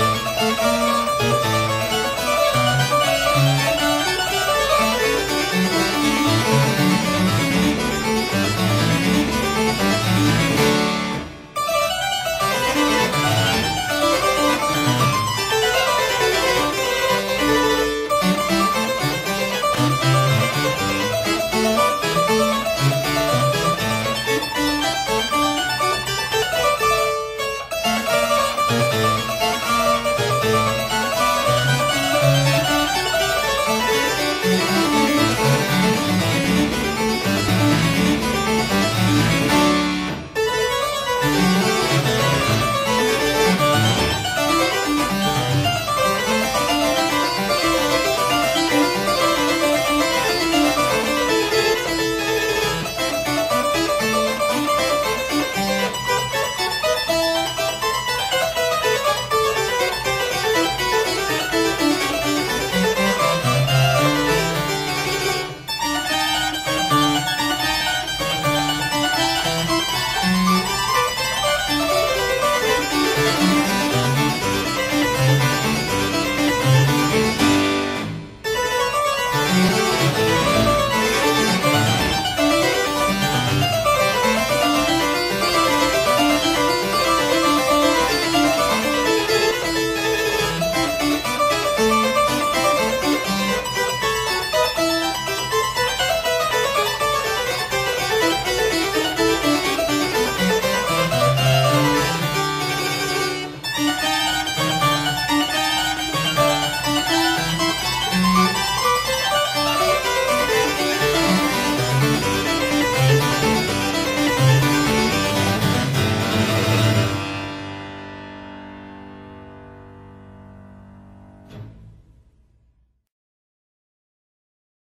Yeah.